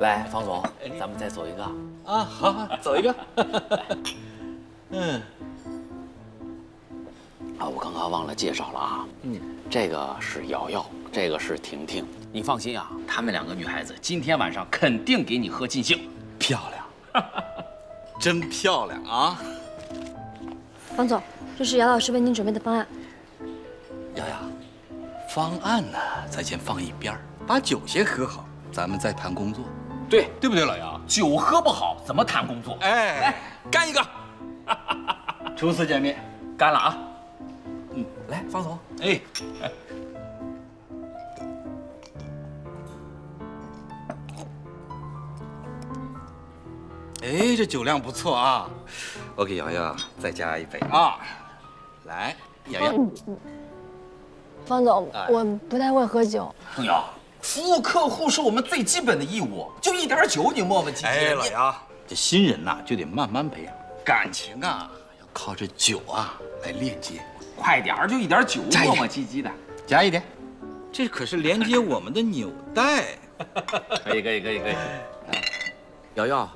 来，方总，咱们再走一个。啊，好，好，走一个。嗯，啊，我刚刚忘了介绍了啊。嗯，这个是瑶瑶，这个是婷婷。你放心啊，她们两个女孩子今天晚上肯定给你喝尽兴。漂亮，真漂亮啊！方总，这是姚老师为您准备的方案。瑶瑶，方案呢，咱先放一边儿，把酒先喝好，咱们再谈工作。对，对不对，老杨？酒喝不好怎么谈工作？哎，来干一个，初次见面，干了啊！嗯，来，方总，哎，哎，这酒量不错啊！我给瑶瑶再加一杯啊！来，瑶瑶，方总，我不太会喝酒。程瑶，服务客户是我们最基本的义务，就一点酒你磨磨唧唧。哎，老杨，这新人呐就得慢慢培养，感情啊要靠这酒啊来链接。快点儿，就一点酒磨磨唧唧的。加一点，这可是连接我们的纽带。可以，可以，可以，可以。瑶瑶，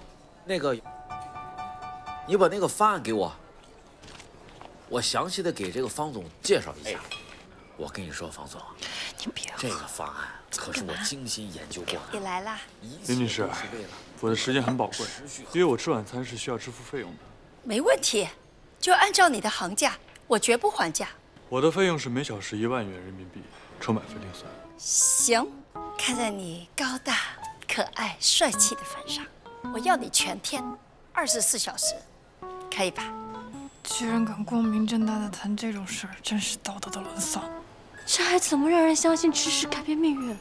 那个，你把那个方案给我，我详细的给这个方总介绍一下。我跟你说，方总，你别这个方案可是我精心研究过的，你来啦，林女士我的时间很宝贵，因为我吃晚餐是需要支付费用的。没问题，就按照你的行价，我绝不还价。我的费用是每小时一万元人民币，抽满分另算。行，看在你高大、可爱、帅气的份上，我要你全天，二十四小时，可以吧？居然敢光明正大的谈这种事儿，真是道德的沦丧。这还怎么让人相信知识改变命运？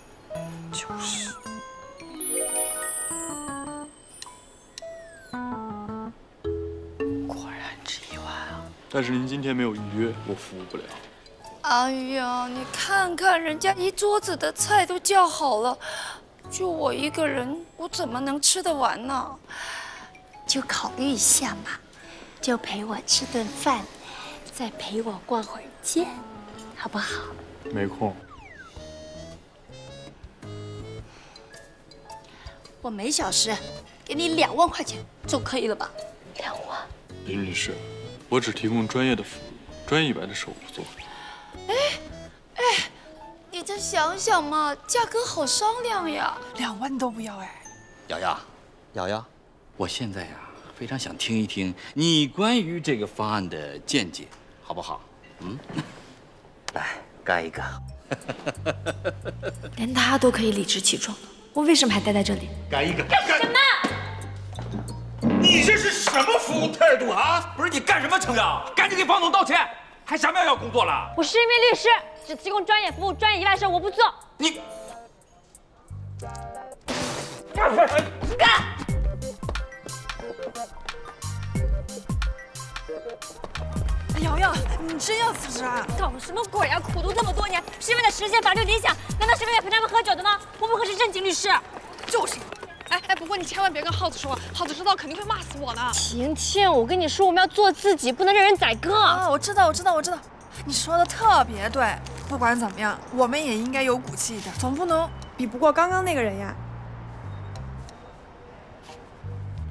就是，果然值一万啊！但是您今天没有预约，我服务不了。哎呀，你看看人家一桌子的菜都叫好了，就我一个人，我怎么能吃得完呢？就考虑一下嘛，就陪我吃顿饭，再陪我逛会儿街，好不好？没空。我每小时给你两万块钱，总可以了吧？两万，林女士，我只提供专业的服务，专业以外的事我不做。你再想想嘛，价格好商量呀。两万都不要哎！瑶瑶，瑶瑶，我现在呀非常想听一听你关于这个方案的见解，好不好？嗯，来，干一个。连他都可以理直气壮的，我为什么还待在这里？干一个。干什么你这是什么服务态度啊？不是你干什么，程阳？赶紧给方总道歉，还想不想要工作了？我是一名律师，只提供专业服务，专业以外事我不做。你你真要辞职啊？搞什么鬼啊！苦读这么多年，是为了实现法律理想，难道是为了陪他们喝酒的吗？我们可是正经律师。就是。哎哎，不过你千万别跟耗子说，耗子知道肯定会骂死我的。婷婷，我跟你说，我们要做自己，不能任人宰割。啊，我知道，我知道，我知道，你说的特别对。不管怎么样，我们也应该有骨气一点，总不能比不过刚刚那个人呀。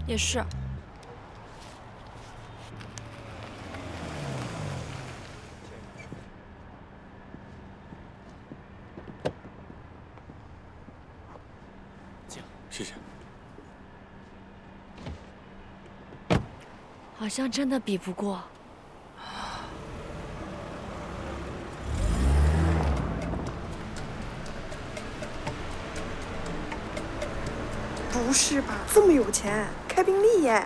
也是。好像真的比不过。不是吧？这么有钱开宾利耶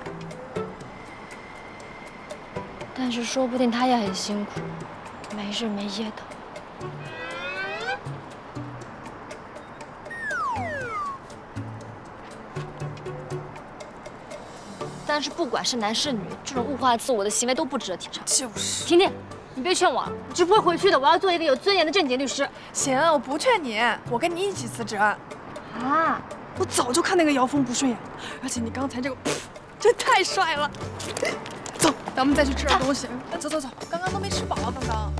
但是说不定他也很辛苦没日没夜的。但是不管是男是女，这种物化自我的行为都不值得提倡。就是。婷婷，你别劝我了，我是不会回去的。我要做一个有尊严的正经律师。行，我不劝你，我跟你一起辞职。啊！我早就看那个姚峰不顺眼了，而且你刚才这个，真太帅了。走，咱们再去吃点东西。走走走，刚刚都没吃饱，刚刚。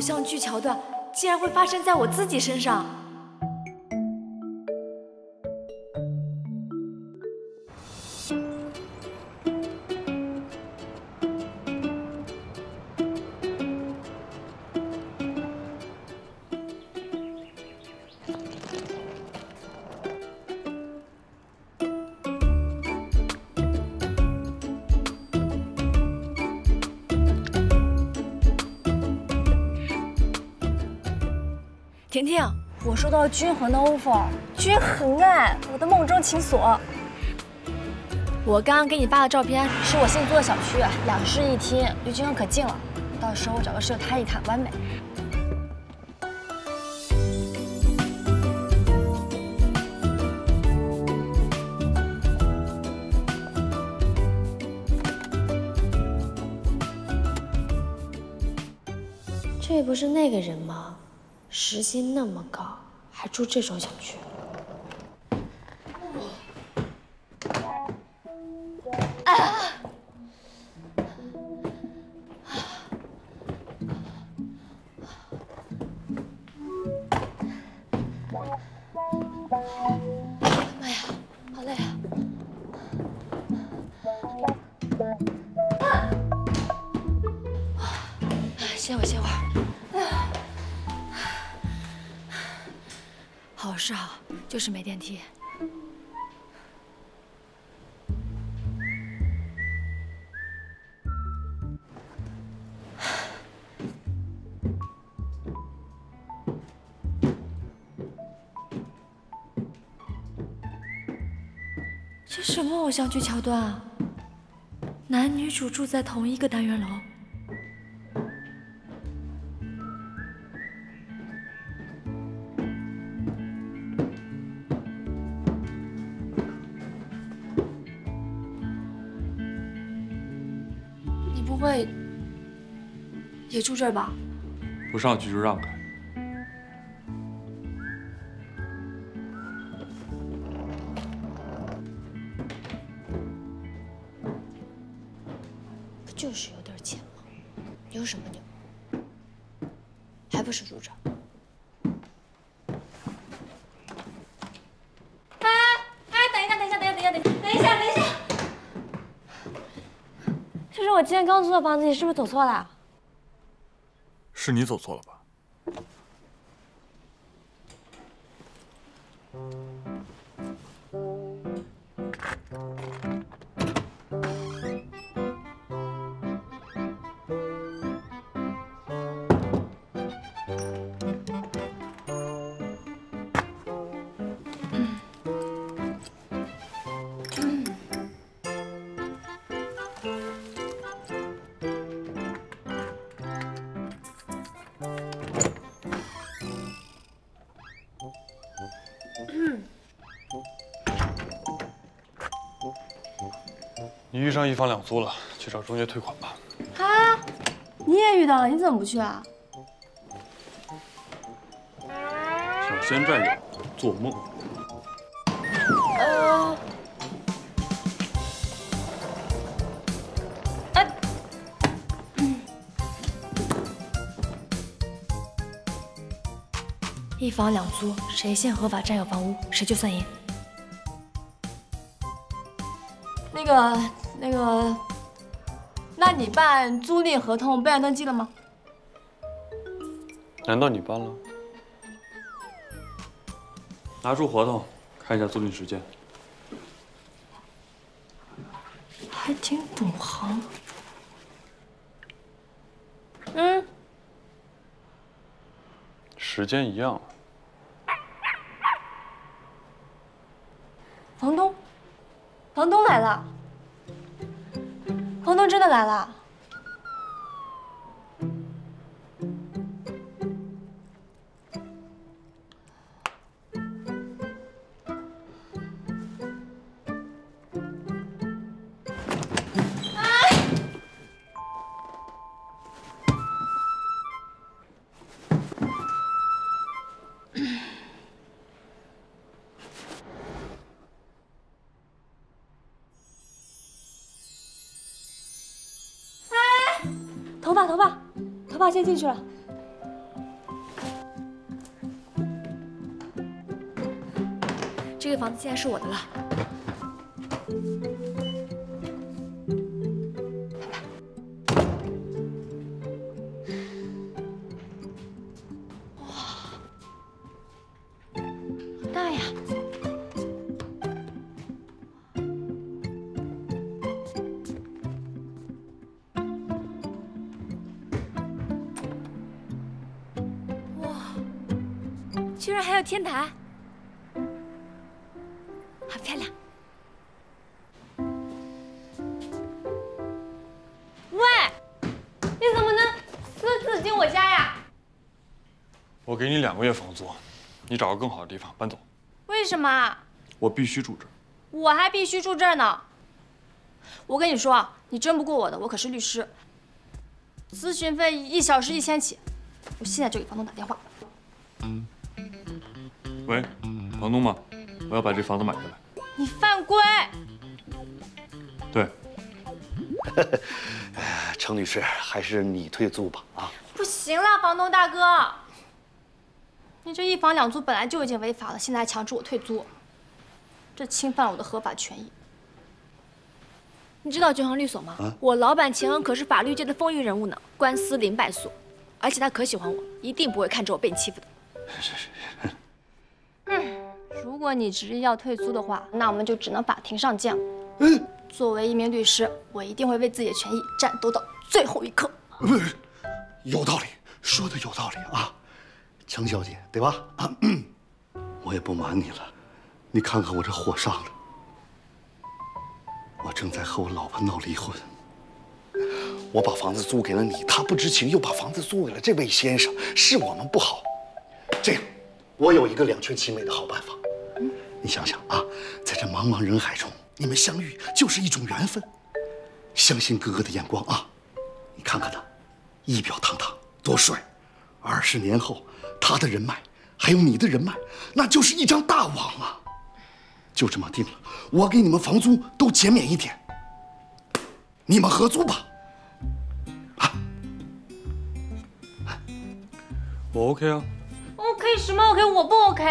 偶像剧桥段竟然会发生在我自己身上。我收到了均衡的 offer，均衡哎，我的梦中情所。我刚刚给你发的照片是我新租的小区，两室一厅，离均衡可近了。到时候我找个室友谈一谈，完美。这不是那个人吗？时薪那么高，还住这种小区。是好，就是没电梯。这什么偶像剧桥段啊？男女主住在同一个单元楼。也住这儿吧？不上去就让开。不就是有点钱吗？牛什么牛？还不是住这儿？哎哎，等一下，等一下，等一下，等一下，等一下，等一下，等一下。这是我今天刚租的房子，你是不是走错了？是你走错了吧？遇上一房两租了，去找中介退款吧。啊，你也遇到了，你怎么不去啊？小仙战友，做梦。呃，哎，一房两租，谁先合法占有房屋，谁就算赢。那个，那个，那你办租赁合同备案登记了吗？难道你办了？拿出合同，看一下租赁时间。还挺懂行。嗯，时间一样。房东，房东来了，房东真的来了。先进去了。这个房子现在是我的了。居然还有天台，好漂亮！喂，你怎么能私自进我家呀？我给你两个月房租，你找个更好的地方搬走。为什么？我必须住这儿。我还必须住这儿呢。我跟你说啊，你争不过我的，我可是律师。咨询费一小时一千起，我现在就给房东打电话。喂，房东吗？我要把这房子买下来。你犯规！对，程女士，还是你退租吧啊！不行了，房东大哥，你这一房两租本来就已经违法了，现在还强制我退租，这侵犯了我的合法权益。你知道君恒律所吗？我老板秦恒可是法律界的风云人物呢，官司零败诉，而且他可喜欢我，一定不会看着我被你欺负的。是是是，嗯，如果你执意要退租的话，那我们就只能法庭上见了。嗯，作为一名律师，我一定会为自己的权益战斗到最后一刻。不是，有道理，说的有道理啊，程小姐，对吧？啊，我也不瞒你了，你看看我这火上了，我正在和我老婆闹离婚。我把房子租给了你，他不知情，又把房子租给了这位先生，是我们不好。这样，我有一个两全其美的好办法。你想想啊，在这茫茫人海中，你们相遇就是一种缘分。相信哥哥的眼光啊，你看看他，仪表堂堂，多帅！二十年后，他的人脉还有你的人脉，那就是一张大网啊！就这么定了，我给你们房租都减免一点，你们合租吧。我 OK 啊。OK 什么 OK？我不 OK，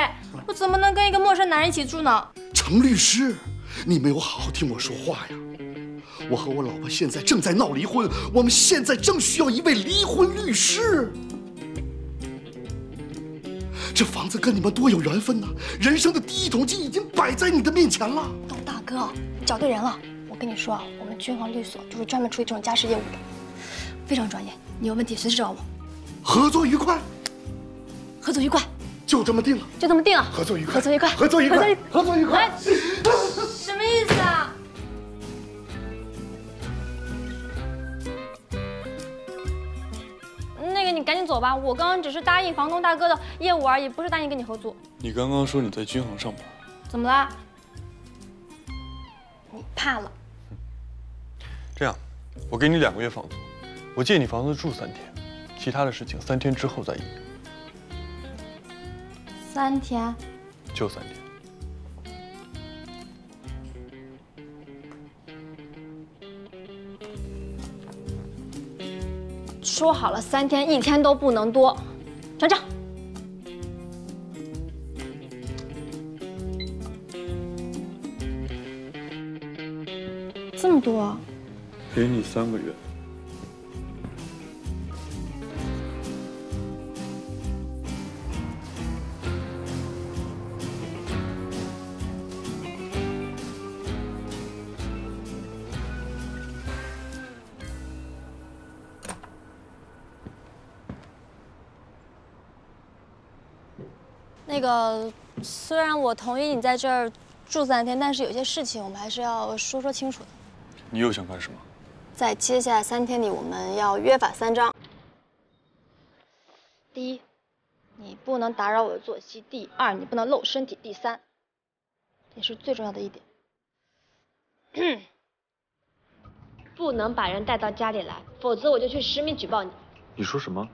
我怎么能跟一个陌生男人一起住呢？程律师，你没有好好听我说话呀！我和我老婆现在正在闹离婚，我们现在正需要一位离婚律师。这房子跟你们多有缘分呐！人生的第一桶金已经摆在你的面前了。董大哥，你找对人了。我跟你说啊，我们君航律所就是专门处理这种家事业务的，非常专业。你有问题随时找我。合作愉快，合作愉快，就这么定了。就这么定了。合作愉快，合作愉快，合作愉快，合作愉快。哎什么意思啊？那个，你赶紧走吧。我刚刚只是答应房东大哥的业务而已，不是答应跟你合租。你刚刚说你在军航上班，怎么啦？你怕了？这样，我给你两个月房租，我借你房子住三天，其他的事情三天之后再议，三天？就三天。说好了，三天一天都不能多。转账。这么多？给你三个月。那个，虽然我同意你在这儿住三天，但是有些事情我们还是要说说清楚的。你又想干什么？在接下来三天里，我们要约法三章。第一，你不能打扰我的作息；第二，你不能露身体；第三，也是最重要的一点，不能把人带到家里来，否则我就去实名举报你。你说什么？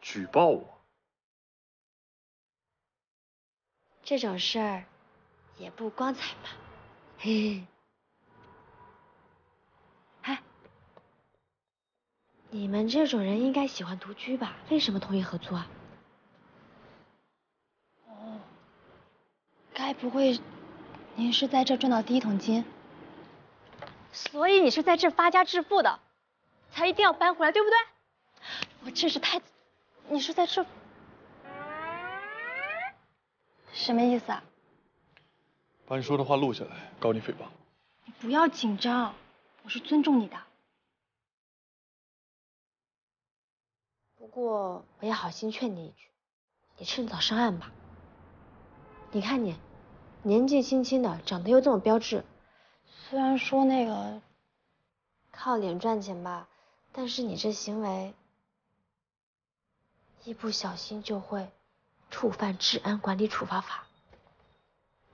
举报我？这种事儿也不光彩嘛。嘿嘿。哎，你们这种人应该喜欢独居吧？为什么同意合租啊？哦，该不会您是在这赚到第一桶金，所以你是在这发家致富的，才一定要搬回来，对不对？我真是太……你是在这？什么意思啊？把你说的话录下来，告你诽谤。你不要紧张，我是尊重你的。不过我也好心劝你一句，你趁早上岸吧。你看你，年纪轻轻的，长得又这么标致，虽然说那个靠脸赚钱吧，但是你这行为，一不小心就会。触犯治安管理处罚法，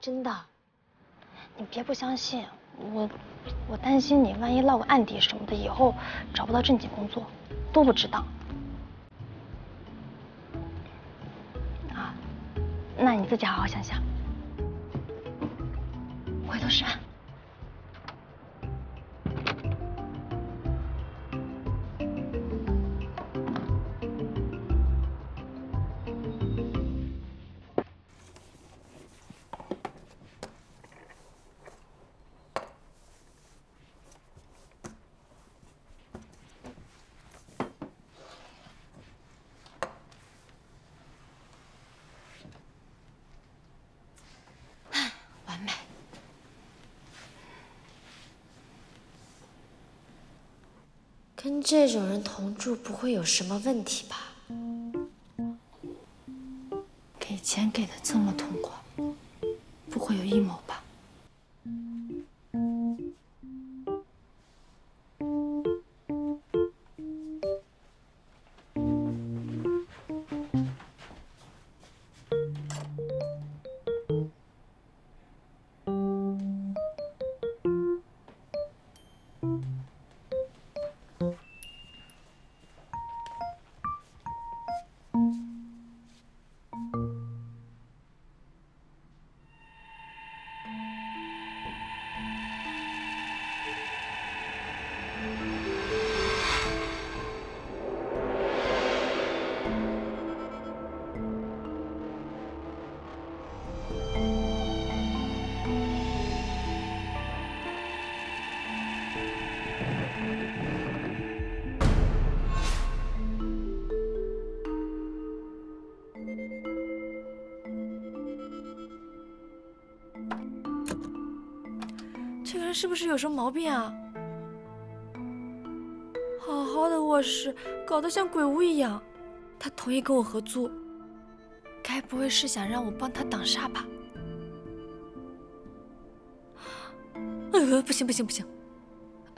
真的，你别不相信我，我担心你万一落个案底什么的，以后找不到正经工作，多不值当。啊，那你自己好好想想，回头是岸。跟这种人同住不会有什么问题吧？给钱给的这么痛苦，是不是有什么毛病啊？好好的卧室搞得像鬼屋一样，他同意跟我合租，该不会是想让我帮他挡煞吧？呃，不行不行不行，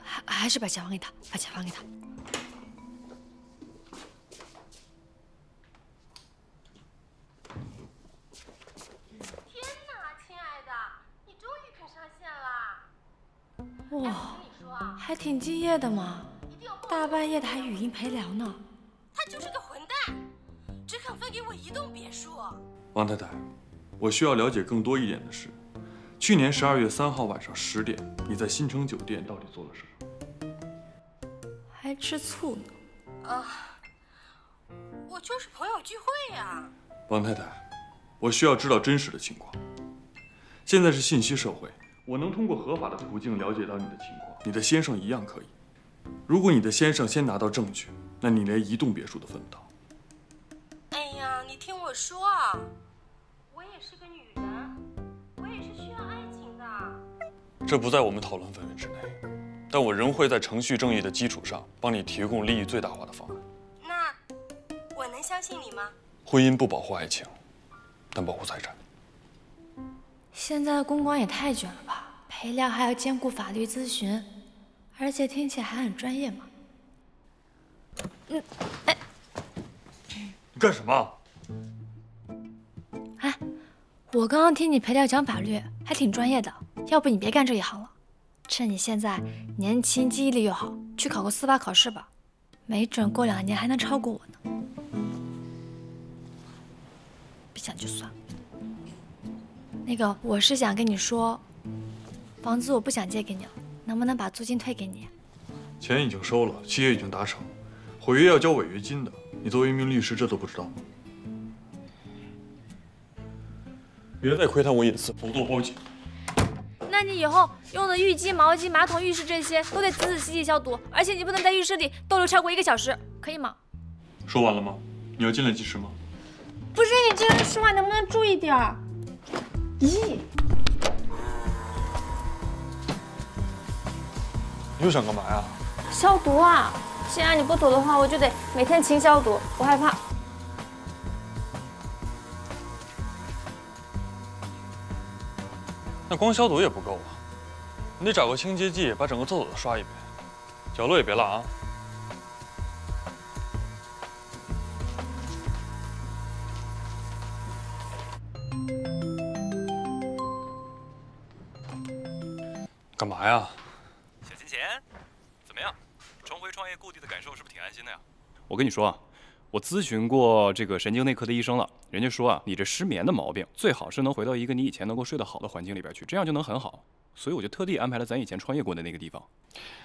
还还是把钱还给他，把钱还给他。天哪，亲爱的，你终于肯上线了。哇，还挺敬业的吗，大半夜的还语音陪聊呢。他就是个混蛋，只肯分给我一栋别墅。王太太，我需要了解更多一点的是，去年十二月三号晚上十点，你在新城酒店到底做了什么？还吃醋呢。啊，我就是朋友聚会呀。王太太，我需要知道真实的情况。现在是信息社会，我能通过合法的途径了解到你的情况，你的先生一样可以。如果你的先生先拿到证据，那你连一栋别墅都分不到。哎呀，你听我说啊，我也是个女人，我也是需要爱情的。这不在我们讨论范围之内，但我仍会在程序正义的基础上，帮你提供利益最大化的方案。那我能相信你吗？婚姻不保护爱情，但保护财产。现在的公关也太卷了吧？陪聊还要兼顾法律咨询，而且听起来还很专业嘛。嗯，哎，你干什么？哎我刚刚听你陪聊讲法律，还挺专业的。要不你别干这一行了，趁你现在年轻，记忆力又好，去考个司法考试吧，没准过两年还能超过我呢。不想就算了。那个，我是想跟你说，房子我不想借给你了，能不能把租金退给你？钱已经收了，契约已经达成，毁约要交违约金的。你作为一名律师，这都不知道吗？别再窥探我隐私，否则我报警。那你以后用的浴巾、毛巾、马桶、浴室这些都得仔仔细细消毒，而且你不能在浴室里逗留超过一个小时，可以吗？说完了吗？你要进来计时吗？不是你这人说话能不能注意点儿？咦，你又想干嘛呀？消毒啊！现在你不走的话，我就得每天勤消毒，我害怕。那光消毒也不够啊，你得找个清洁剂把整个厕所都刷一遍，角落也别落啊。干嘛呀？小钱钱，怎么样？重回创业故地的感受是不是挺安心的呀？我跟你说啊，我咨询过这个神经内科的医生了，人家说啊，你这失眠的毛病最好是能回到一个你以前能够睡得好的环境里边去，这样就能很好。所以我就特地安排了咱以前创业过的那个地方。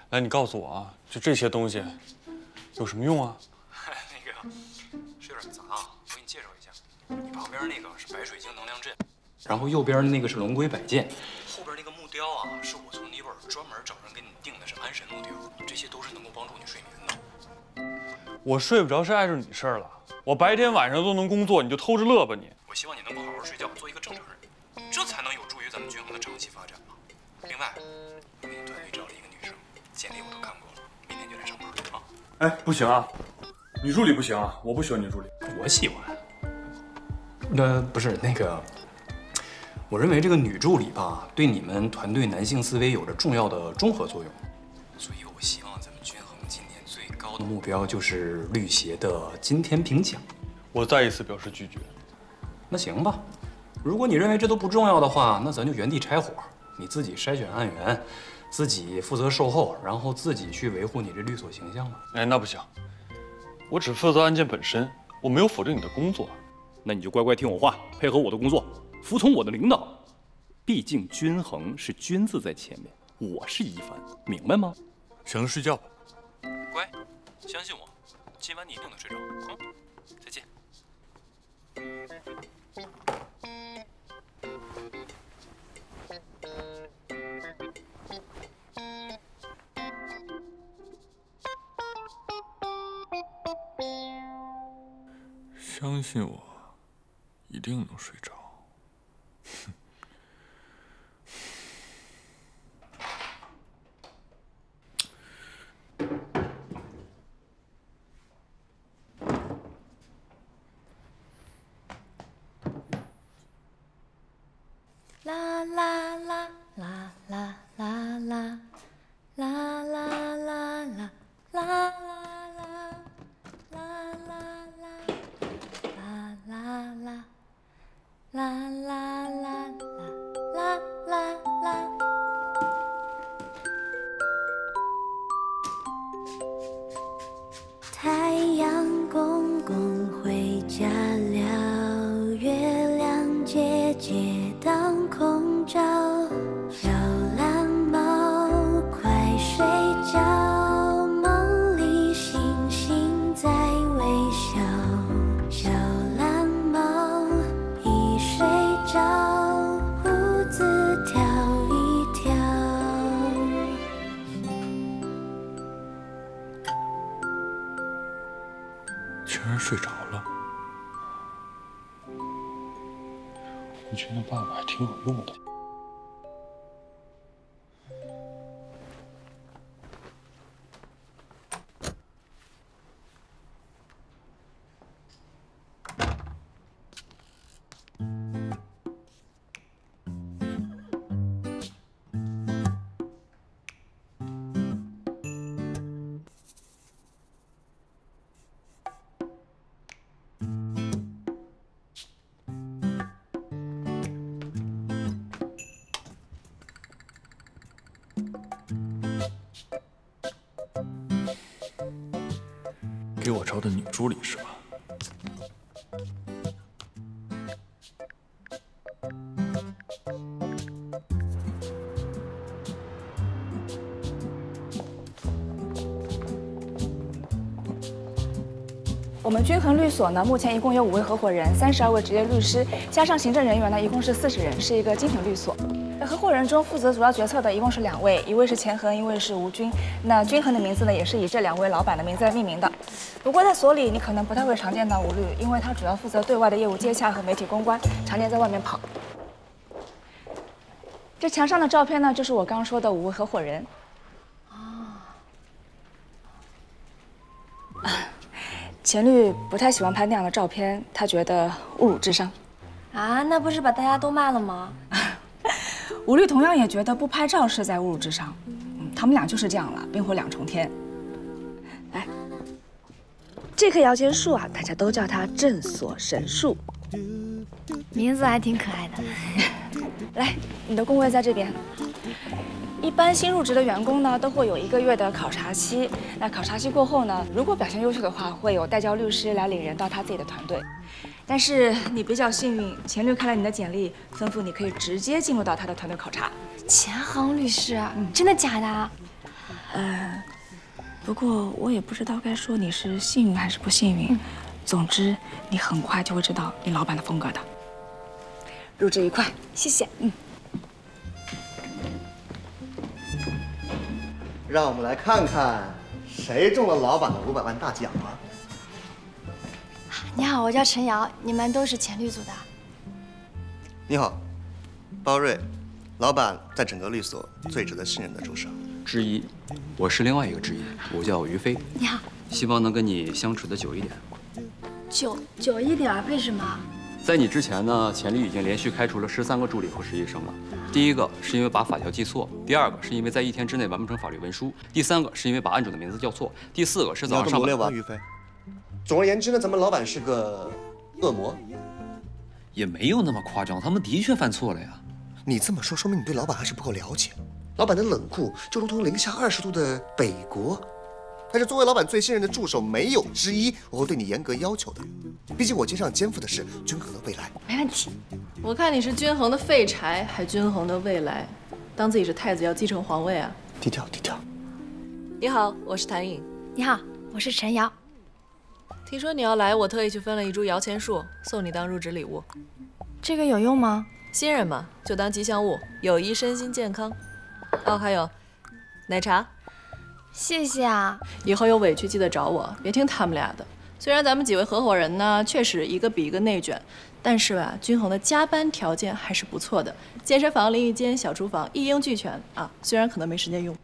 来，你告诉我啊，就这些东西有什么用啊？那个是有点杂啊，我给你介绍一下。你旁边那个是白水晶能量阵，然后右边那个是龙龟摆件，后边那个木雕啊，是我从尼泊尔专门找人给你定的，是安神木雕，这些都是能够帮助你。我睡不着是碍着你事儿了。我白天晚上都能工作，你就偷着乐吧你。我希望你能够好好睡觉，做一个正常人，这才能有助于咱们军衡的长期发展嘛。另外，我给你团队找了一个女生，简历我都看过了，明天就来上班啊。哎，不行啊，女助理不行啊，我不喜欢女助理。我喜欢。那，不是那个，我认为这个女助理吧，对你们团队男性思维有着重要的综合作用，所以我希望最高的目标就是绿协的金天评奖。我再一次表示拒绝。那行吧，如果你认为这都不重要的话，那咱就原地拆伙，你自己筛选案源，自己负责售后，然后自己去维护你这律所形象吧。哎，那不行，我只负责案件本身，我没有否定你的工作。那你就乖乖听我话，配合我的工作，服从我的领导。毕竟均衡是君字在前面，我是一凡，明白吗？行，睡觉吧。乖，相信我，今晚你一定能睡着。嗯，再见。相信我，一定能睡着。啦啦的女助理是吧？我们均衡律所呢，目前一共有五位合伙人，三十二位职业律师，加上行政人员呢，一共是四十人，是一个精品律所。那合伙人中负责主要决策的一共是两位，一位是钱恒，一位是吴军。那均衡的名字呢，也是以这两位老板的名字来命名的。不过在所里，你可能不太会常见到吴律，因为他主要负责对外的业务接洽和媒体公关，常年在外面跑。这墙上的照片呢，就是我刚刚说的五位合伙人。啊 钱律不太喜欢拍那样的照片，他觉得侮辱智商。啊，那不是把大家都卖了吗？吴律同样也觉得不拍照是在侮辱智商。嗯，他们俩就是这样了，冰火两重天。来，这棵摇钱树啊，大家都叫它镇所神树，名字还挺可爱的。来，你的工位在这边。一般新入职的员工呢，都会有一个月的考察期。那考察期过后呢，如果表现优秀的话，会有代教律师来领人到他自己的团队。但是你比较幸运，钱律看了你的简历，吩咐你可以直接进入到他的团队考察。钱航律师，真的假的？呃，不过我也不知道该说你是幸运还是不幸运。总之，你很快就会知道你老板的风格的。入职愉快，谢谢。嗯。让我们来看看谁中了老板的五百万大奖啊！你好，我叫陈瑶，你们都是前律组的。你好，包瑞，老板在整个律所最值得信任的助手之一。我是另外一个之一，我叫于飞。你好，希望能跟你相处的久一点。久久一点，为什么？在你之前呢，钱律已经连续开除了十三个助理和实习生了。第一个是因为把法条记错，第二个是因为在一天之内完不成法律文书，第三个是因为把案主的名字叫错，第四个是早上上班。于飞。总而言之呢，咱们老板是个恶魔，也没有那么夸张，他们的确犯错了呀。你这么说，说明你对老板还是不够了解。老板的冷酷就如同零下二十度的北国。但是作为老板最信任的助手，没有之一，我会对你严格要求的。毕竟我肩上肩负的是均衡的未来。没问题。我看你是均衡的废柴，还均衡的未来，当自己是太子要继承皇位啊？低调低调。你好，我是谭颖。你好，我是陈瑶。听说你要来，我特意去分了一株摇钱树，送你当入职礼物。这个有用吗？新人嘛，就当吉祥物，有益身心健康。哦，还有奶茶。谢谢啊！以后有委屈记得找我，别听他们俩的。虽然咱们几位合伙人呢，确实一个比一个内卷，但是吧，均衡的加班条件还是不错的。健身房、淋浴间、小厨房一应俱全啊！虽然可能没时间用。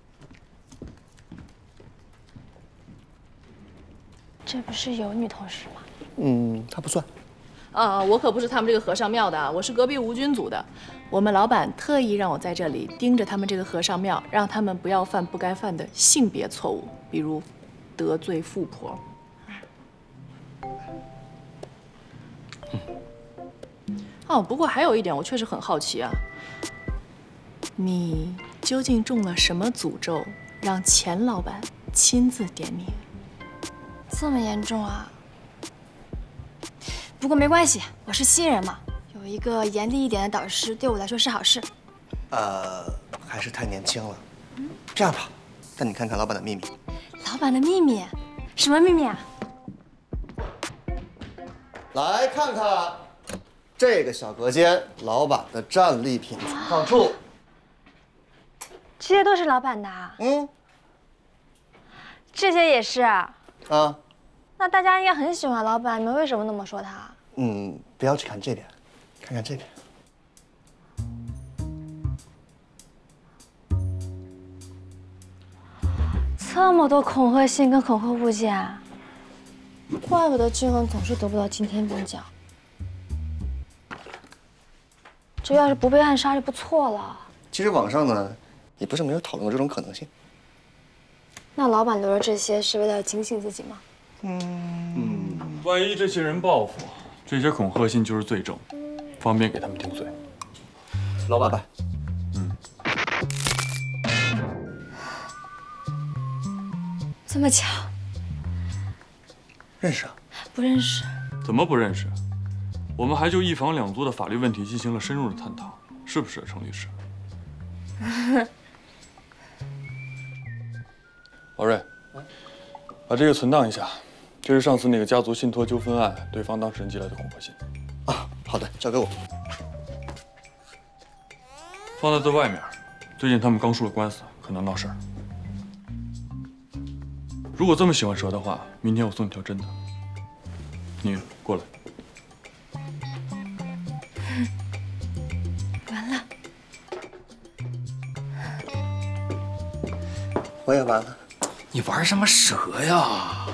这不是有女同事吗？嗯，她不算。啊，我可不是他们这个和尚庙的，我是隔壁吴军组的。我们老板特意让我在这里盯着他们这个和尚庙，让他们不要犯不该犯的性别错误，比如得罪富婆。哦，不过还有一点，我确实很好奇啊，你究竟中了什么诅咒，让钱老板亲自点名？这么严重啊？不过没关系，我是新人嘛。有一个严厉一点的导师，对我来说是好事。呃，还是太年轻了。这样吧，带你看看老板的秘密。老板的秘密？什么秘密啊？来看看这个小隔间，老板的战利品存放处。这些都是老板的。嗯。这些也是。啊。那大家应该很喜欢老板你们为什么那么说他嗯不要去看这边看看这边这么多恐吓信跟恐吓物件怪不得俊文总是得不到今天颁奖这要是不被暗杀就不错了。其实网上呢也不是没有讨论过这种可能性。那老板留着这些是为了警醒自己吗？嗯，万一这些人报复，这些恐吓信就是罪证，方便给他们定罪。老板，嗯这么巧，认识啊？不认识。怎么不认识？我们还就一房两租的法律问题进行了深入的探讨，是不是，程律师？老瑞，把这个存档一下，这是上次那个家族信托纠纷案对方当事人寄来的恐吓信。啊，好的，交给我。放在这外面，最近他们刚输了官司，可能闹事儿。如果这么喜欢蛇的话，明天我送你条真的。你过来。完了，我也完了。你玩什么蛇呀？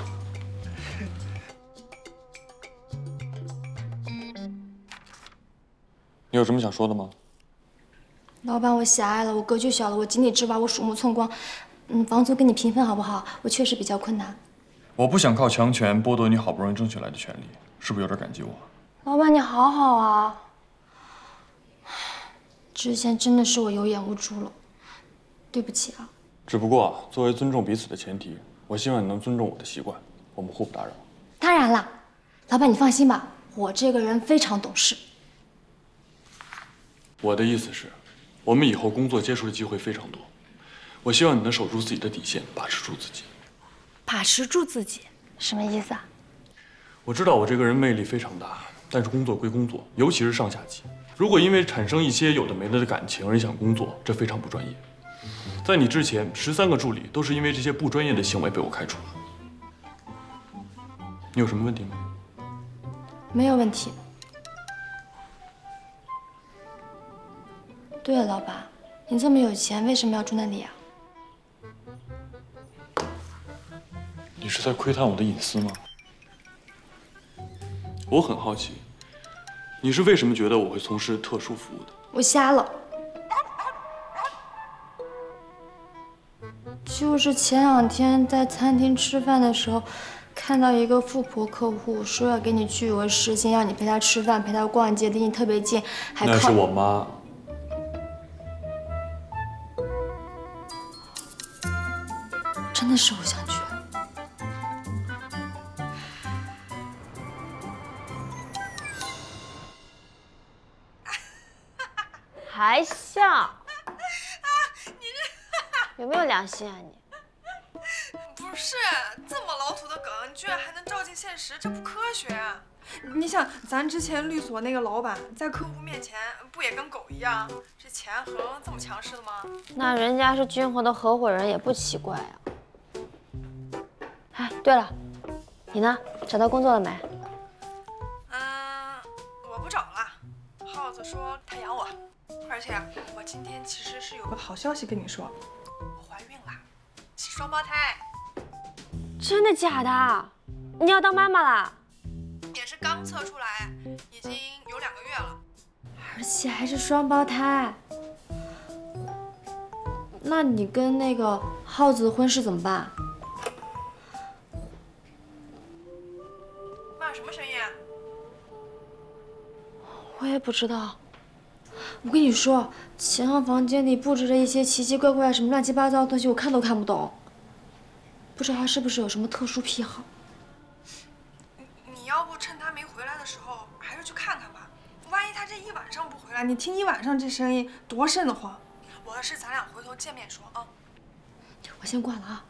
你有什么想说的吗？老板，我狭隘了，我格局小了，我井底之蛙，我鼠目寸光。嗯，房租跟你平分好不好？我确实比较困难。我不想靠强权剥夺你好不容易争取来的权利，是不是有点感激我？老板，你好好啊。之前真的是我有眼无珠了，对不起啊。只不过啊，作为尊重彼此的前提，我希望你能尊重我的习惯，我们互不打扰。当然了，老板你放心吧，我这个人非常懂事。我的意思是，我们以后工作接触的机会非常多，我希望你能守住自己的底线，把持住自己。把持住自己，什么意思啊？我知道我这个人魅力非常大，但是工作归工作，尤其是上下级，如果因为产生一些有的没的的感情而影响工作，这非常不专业。在你之前，十三个助理都是因为这些不专业的行为被我开除了。你有什么问题吗？没有问题。对了，老板，你这么有钱，为什么要住那里啊？你是在窥探我的隐私吗？我很好奇，你是为什么觉得我会从事特殊服务的？我瞎了。就是前两天在餐厅吃饭的时候，看到一个富婆客户说要给你巨额时薪，要你陪她吃饭、陪她逛街，离你特别近，还那是我妈。是偶像剧。还笑？有没有良心啊你？不是这么老土的梗，你居然还能照进现实，这不科学啊！你想，咱之前律所那个老板在客户面前不也跟狗一样？这钱恒这么强势的吗？那人家是君衡的合伙人也不奇怪啊。哎，对了，你呢？找到工作了没？嗯，我不找了。耗子说他养我，而且我今天其实是有个好消息跟你说，我怀孕了，是双胞胎，真的假的？你要当妈妈啦？也是刚测出来，已经有两个月了。而且还是双胞胎。那你跟那个耗子的婚事怎么办？什么声音啊？我也不知道。我跟你说，秦昊房间里布置着一些奇奇怪怪、什么乱七八糟的东西，我看都看不懂。不知道他是不是有什么特殊癖好？你要不趁他没回来的时候，还是去看看吧。万一他这一晚上不回来，你听一晚上这声音，多瘆得慌。我的事咱俩回头见面说啊。我先挂了啊。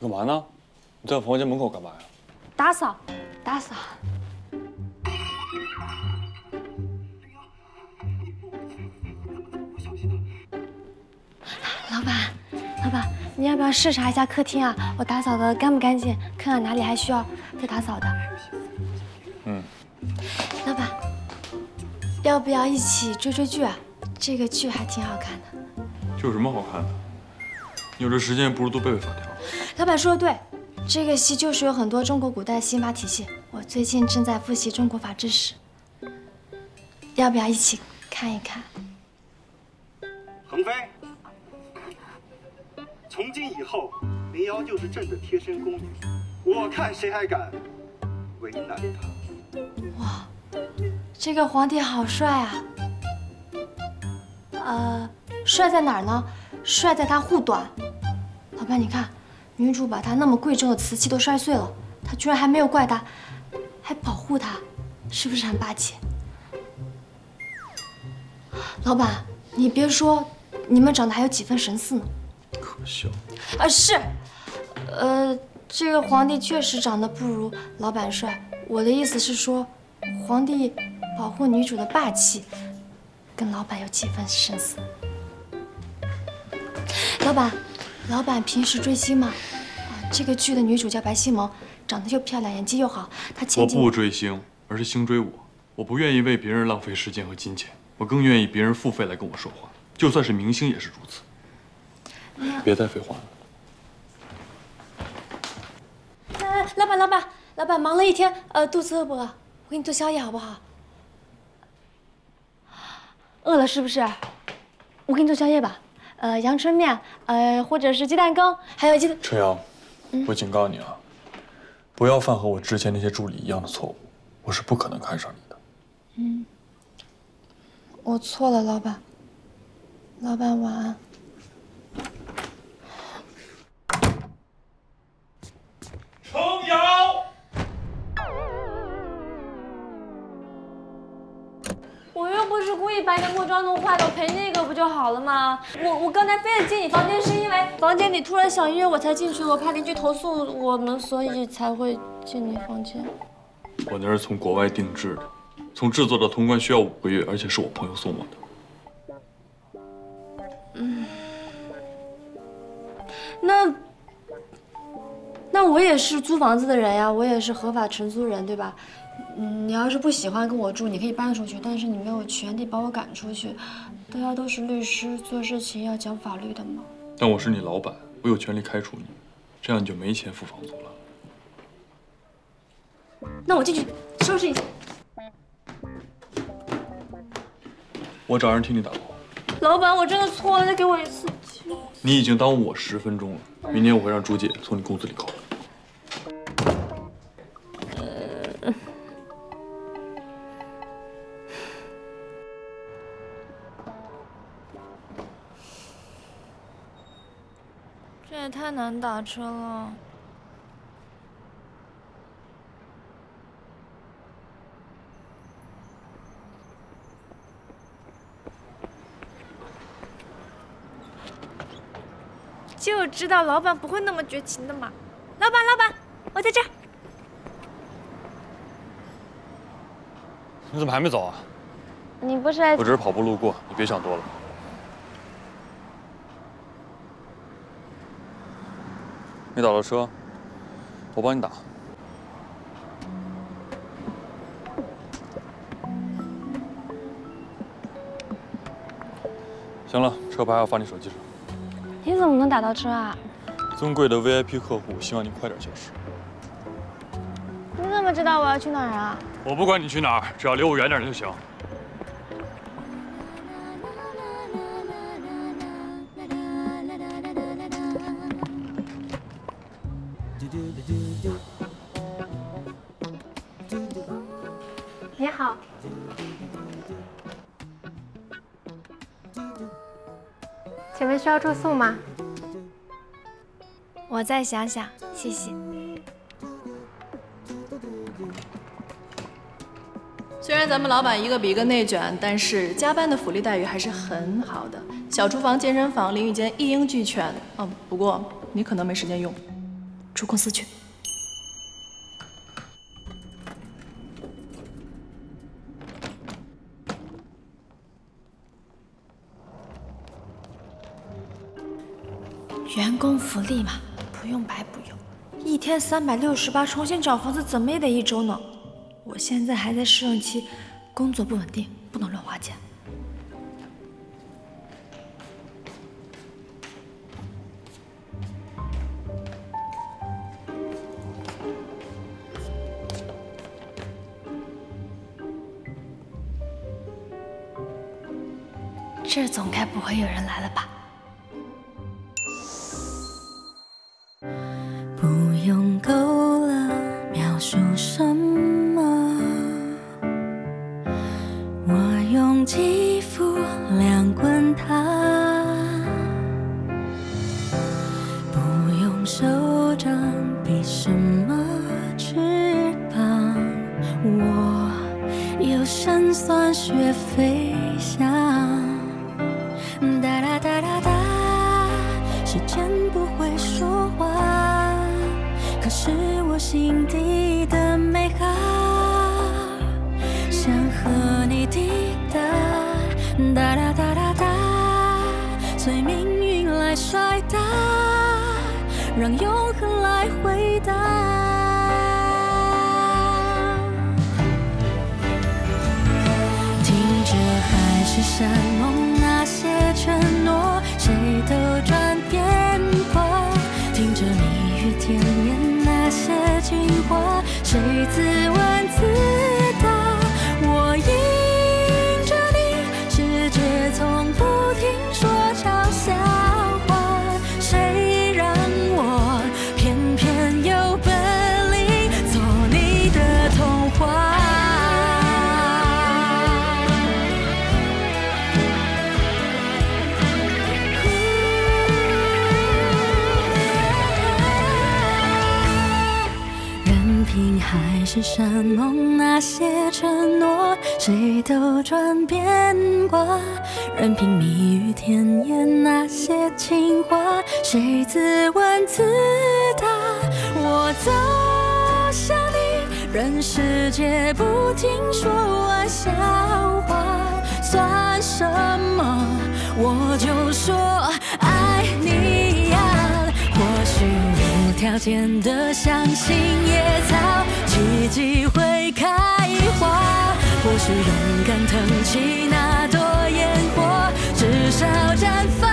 干嘛呢？你在我房间门口干嘛呀？打扫，打扫。不要视察一下客厅啊？我打扫的干不干净？看看哪里还需要再打扫的。嗯，老板，要不要一起追追剧啊？这个剧还挺好看的。这有什么好看的？你有这时间，不如多背背法条。老板说的对，这个戏就是有很多中国古代刑法体系。我最近正在复习中国法知识，要不要一起看一看？贴身宫女，我看谁还敢为难他。哇，这个皇帝好帅啊！呃，帅在哪儿呢？帅在他护短。老板，你看，女主把他那么贵重的瓷器都摔碎了，他居然还没有怪他，还保护他，是不是很霸气？老板，你别说，你们长得还有几分神似呢。可笑。啊，是，呃，这个皇帝确实长得不如老板帅。我的意思是说，皇帝保护女主的霸气，跟老板有几分神似。老板，老板平时追星吗？啊，这个剧的女主叫白西萌，长得又漂亮，演技又好。她前几我不追星，而是星追我。我不愿意为别人浪费时间和金钱，我更愿意别人付费来跟我说话。就算是明星也是如此。别再废话了。来来，老板，老板，老板，忙了一天，呃，肚子饿不饿？我给你做宵夜好不好？饿了是不是？我给你做宵夜吧，呃，阳春面，呃，或者是鸡蛋羹，还有鸡蛋。陈阳，我警告你啊，不要犯和我之前那些助理一样的错误，我是不可能看上你的。嗯，我错了，老板。老板晚安。程瑶，我又不是故意把你的木桩弄坏的，我赔那个不就好了吗？我我刚才非得进你房间，是因为房间里突然响音乐，我才进去。我怕邻居投诉我们，所以才会进你房间。我那是从国外定制的，从制作到通关需要五个月，而且是我朋友送我的。嗯，那那我也是租房子的人呀，我也是合法承租人，对吧？嗯，你要是不喜欢跟我住，你可以搬出去，但是你没有权利把我赶出去。大家都是律师，做事情要讲法律的嘛。但我是你老板，我有权利开除你，这样你就没钱付房租了。那我进去收拾一下。我找人替你打包。老板，我真的错了，再给我一次。你已经耽误我十分钟了，明天我会让朱姐从你工资里扣。这也太难打车了。就知道老板不会那么绝情的嘛。老板，老板，我在这儿。你怎么还没走啊？你不是来？我只是跑步路过，你别想多了。你打了车，我帮你打。行了，车牌我发你手机上。你怎么能打到这啊？尊贵的 VIP 客户，希望你快点消失。你怎么知道我要去哪儿啊？我不管你去哪儿，只要离我远点就行。你好，请问需要住宿吗？我再想想，谢谢。虽然咱们老板一个比一个内卷，但是加班的福利待遇还是很好的。小厨房、健身房、淋浴间一应俱全。哦，不过你可能没时间用，出公司去。员工福利嘛，白不用。一天三百六十八，重新找房子怎么也得一周呢。我现在还在试用期，工作不稳定，不能乱花钱。这总该不会有人来了吧？全，世界不停说玩笑话，算什么？我就说爱你呀。或许无条件的相信野草，奇迹会开花。或许勇敢腾起那朵烟火，至少绽放。